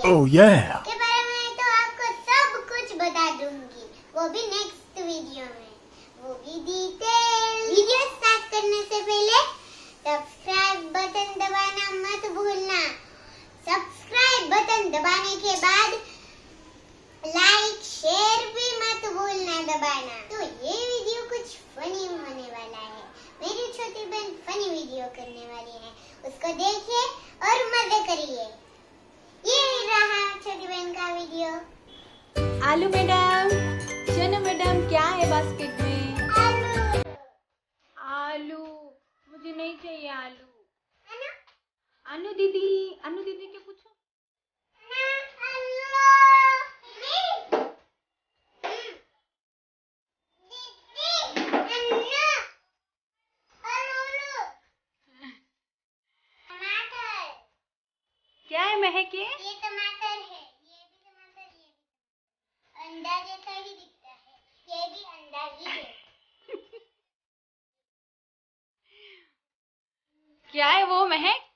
Oh तो आपको सब कुछ बता दूँगी। वो भी नेक्स्ट वीडियो में। वो भी डिटेल वीडियो स्टार्ट करने से पहले सब्सक्राइब बटन दबाना मत भूलना। सब्सक्राइब बटन दबाने के बाद लाइक शेयर भी मत भूलना दबाना। तो ये वीडियो कुछ फनी होने वाला है। मेरी छोटी बहन फनी वीडियो करने वाली है। उसको देखिए और मज़े करिए ये रहा छोटी बहन का वीडियो आलू मैडम चलो मैडम क्या है बास्केट में? आलू आलू मुझे नहीं चाहिए आलू। अनु दीदी अनु दीदी के पूछो। क्या है महक ये ये टमाटर है ये भी टमाटर ये भी अंडा जैसा ही दिखता है। ये भी अंडा ही है। क्या है वो महक?